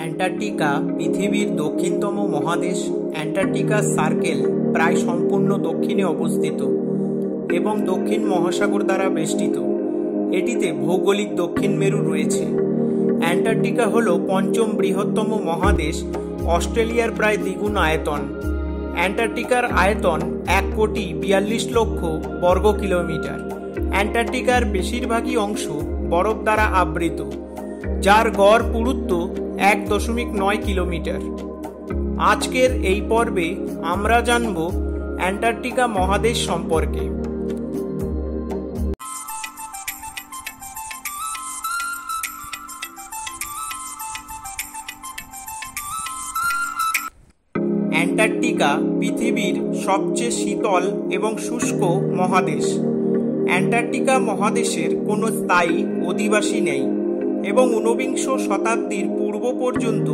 Antarctica, পৃথিবীর দক্ষিণতম মহাদেশ, Antarctica circle প্রায় সম্পূর্ণ দক্ষিণে অবস্থিত এবং দক্ষিণ মহাসাগর দ্বারা বেষ্টিত। এটিতে ভৌগোলিক দক্ষিণ মেরু রয়েছে। অ্যান্টার্কটিকা হল পঞ্চম বৃহত্তম মহাদেশ, অস্ট্রেলিয়ার প্রায় দ্বিগুণ আয়তন। অ্যান্টার্কটিকার আয়তন এক কোটি বিয়াল্লিশ লক্ষ বর্গ কিলোমিটার। অ্যান্টার্কটিকার বেশিরভাগই অংশ বরফ দ্বারা আবৃত। যার গড় পুরুত্ব এক দশমিক নয় কিলোমিটার। আজকের এই পর্বে আমরা জানব অ্যান্টার্কটিকা মহাদেশ সম্পর্কে। অ্যান্টার্কটিকা পৃথিবীর সবচেয়ে শীতল এবং শুষ্ক মহাদেশ। অ্যান্টার্কটিকা মহাদেশের কোনো স্থায়ী অধিবাসী নেই। এবং ঊনবিংশ শতাব্দীর পূর্ব পর্যন্ত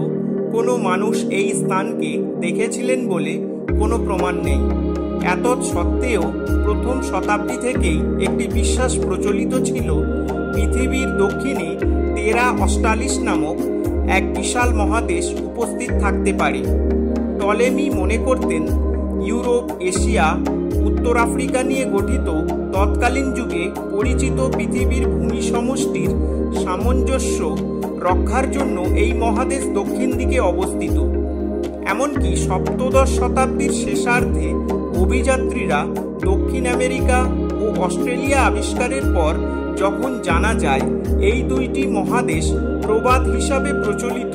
কোনো মানুষ এই স্থানকে দেখেছিলেন বলে কোনো প্রমাণ নেই। এত সত্ত্বেও প্রথম শতাব্দী থেকেই একটি বিশ্বাস প্রচলিত ছিল পৃথিবীর দক্ষিণে তেরা অস্টালিশ নামক এক বিশাল মহাদেশ উপস্থিত থাকতে পারে। টলেমি মনে করতেন ইউরোপ, এশিয়া, উত্তর আফ্রিকা নিয়ে গঠিত তৎকালীন যুগে পরিচিত পৃথিবীর ভূমি সমষ্টির সামঞ্জস্য রক্ষার জন্য এই মহাদেশ দক্ষিণ দিকে অবস্থিত। এমনকি সপ্তদশ শতাব্দীর শেষার্ধে অভিযাত্রীরা দক্ষিণ আমেরিকা ও অস্ট্রেলিয়া আবিষ্কারের পর যখন জানা যায় এই দুইটি মহাদেশ প্রবাদ হিসাবে প্রচলিত,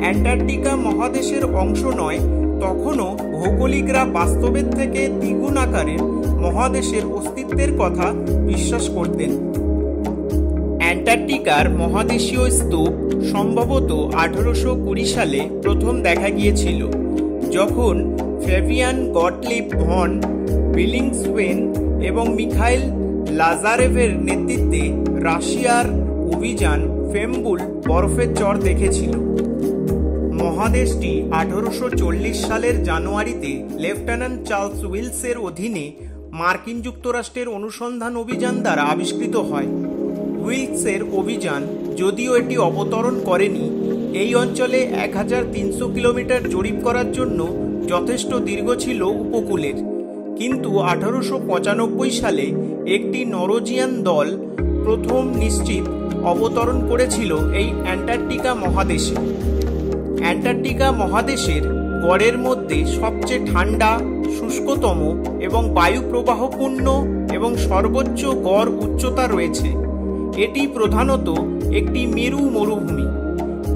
অ্যান্টার্কটিকা মহাদেশের অংশ নয় তখনও ভৌগোলিকরা বাস্তবের থেকে দ্বিগুণ আকারের মহাদেশের অস্তিত্বের কথা বিশ্বাস করতেন। অ্যান্টার্কটিকার মহাদেশীয় স্তূপ সম্ভবত আঠারোশো কুড়ি সালে প্রথম দেখা গিয়েছিল, যখন ফেভিয়ান গটলিপ ভন, বিলিংসওয়েন এবং মিখাইল লাজারেভের নেতৃত্বে রাশিয়ার অভিযান ফেম্বুল বরফের চর দেখেছিল। মহাদেশটি আঠারোশো চল্লিশ সালের জানুয়ারিতে লেফটেন্যান্ট চার্লস উইলসের অধীনে মার্কিন যুক্তরাষ্ট্রের অনুসন্ধান অভিযান দ্বারা আবিষ্কৃত হয়। উইলসের অভিযান যদিও এটি অবতরণ করেনি, এই অঞ্চলে এক হাজার তিনশো কিলোমিটার জরিপ করার জন্য যথেষ্ট দীর্ঘ ছিল উপকূলের। কিন্তু আঠারোশো পঁচানব্বই সালে একটি নরোজিয়ান দল প্রথম নিশ্চিত অবতরণ করেছিল এই অ্যান্টার্কটিকা মহাদেশে। অ্যান্টার্কটিকা মহাদেশের গড়ের মধ্যে সবচেয়ে ঠান্ডা, শুষ্কতম এবং বায়ু প্রবাহপূর্ণ এবং সর্বোচ্চ গড় উচ্চতা রয়েছে। এটি প্রধানত একটি মেরু মরুভূমি,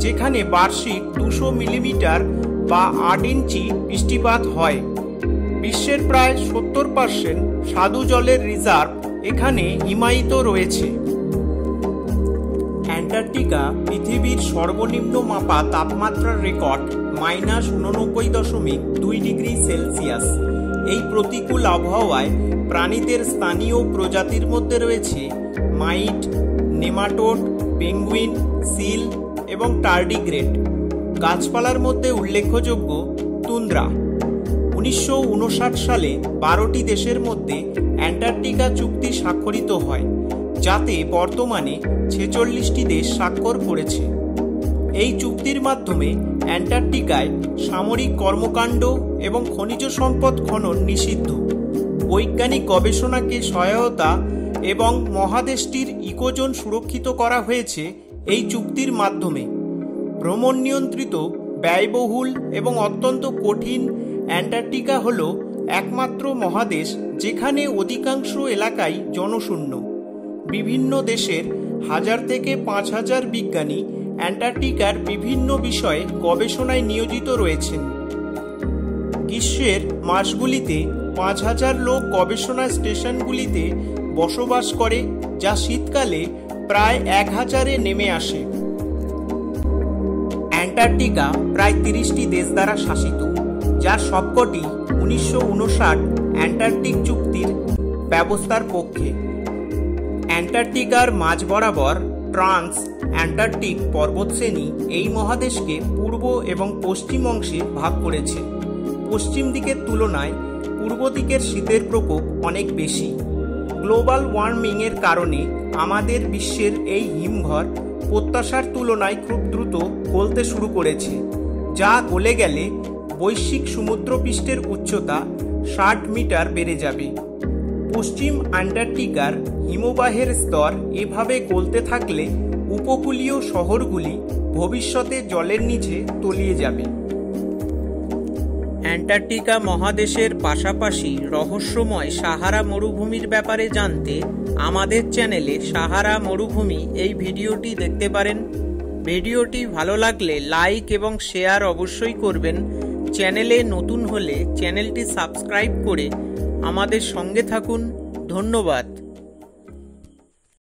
যেখানে বার্ষিক দুশো মিলিমিটার বা আট ইঞ্চি বৃষ্টিপাত হয়। বিশ্বের প্রায় সত্তর পার্সেন্ট স্বাদু জলের রিজার্ভ এখানে হিমায়িত রয়েছে। অ্যান্টার্কটিকা, পৃথিবীর সর্বনিম্ন মাপা তাপমাত্রার রেকর্ড, মাইনাস উননব্বই দশমিক দুই ডিগ্রি সেলসিয়াস। এই প্রতিকূল আবহাওয়ায় প্রাণীদের স্থানীয় প্রজাতির মধ্যে রয়েছে মাইট, নেমাটোড, পেঙ্গুইন, সিল এবং টার্ডিগ্রেড গাছপালার মধ্যে উল্লেখযোগ্য তুন্দ্রা। উনিশশো উনষাট সালে বারোটি দেশের মধ্যে অ্যান্টার্কটিকা চুক্তি স্বাক্ষরিত হয়। যাতে বর্তমানে ছেচল্লিশটি দেশ স্বাক্ষর করেছে। এই চুক্তির মাধ্যমে অ্যান্টার্কটিকায় সামরিক কর্মকাণ্ড এবং খনিজ সম্পদ খনন নিষিদ্ধ। বৈজ্ঞানিক গবেষণাকে সহায়তা এবং মহাদেশটির ইকোজোন সুরক্ষিত করা হয়েছে এই চুক্তির মাধ্যমে। ভ্রমণ নিয়ন্ত্রিত, ব্যয়বহুল এবং অত্যন্ত কঠিন অ্যান্টার্কটিকা হল একমাত্র মহাদেশ যেখানে অধিকাংশ এলাকাই জনশূন্য। বিভিন্ন দেশের হাজার থেকে পাঁচ হাজার বিজ্ঞানী অ্যান্টার্কটিকার বিভিন্ন বিষয়ে গবেষণায় নিয়োজিত রয়েছেন। গ্রীষ্মের মাসগুলিতে পাঁচ হাজার লোক গবেষণা স্টেশনগুলিতে বসবাস করে, যা শীতকালে প্রায় এক হাজারে নেমে আসে। অ্যান্টার্কটিকা প্রায় তিরিশটি দেশ দ্বারা শাসিত যার সবকটি উনিশশো উনষাট অ্যান্টার্কটিক চুক্তির ব্যবস্থার পক্ষে। অ্যান্টার্কটিকার মাঝ বরাবর ট্রান্স অ্যান্টার্কটিক পর্বতশ্রেণী এই মহাদেশকে পূর্ব এবং পশ্চিম অংশে ভাগ করেছে। পশ্চিম দিকের তুলনায় পূর্ব দিকের শীতের প্রকোপ অনেক বেশি। গ্লোবাল ওয়ার্মিংয়ের কারণে আমাদের বিশ্বের এই হিমঘর প্রত্যাশার তুলনায় খুব দ্রুত গলতে শুরু করেছে, যা গলে গেলে বৈশ্বিক সমুদ্রপৃষ্ঠের উচ্চতা ষাট মিটার বেড়ে যাবে। পশ্চিম আন্টার্কটিকার হিমবাহের স্তর এভাবে গলতে থাকলে উপকূলীয় শহরগুলি ভবিষ্যতে জলের নিচে তলিয়ে যাবে। অ্যান্টার্কটিকা মহাদেশের পাশাপাশি রহস্যময় সাহারা মরুভূমির ব্যাপারে জানতে আমাদের চ্যানেলে সাহারা মরুভূমি এই ভিডিওটি দেখতে পারেন। ভিডিওটি ভালো লাগলে লাইক এবং শেয়ার অবশ্যই করবেন। চ্যানেলে নতুন হলে চ্যানেলটি সাবস্ক্রাইব করে আমাদের সঙ্গে থাকুন ধন্যবাদ।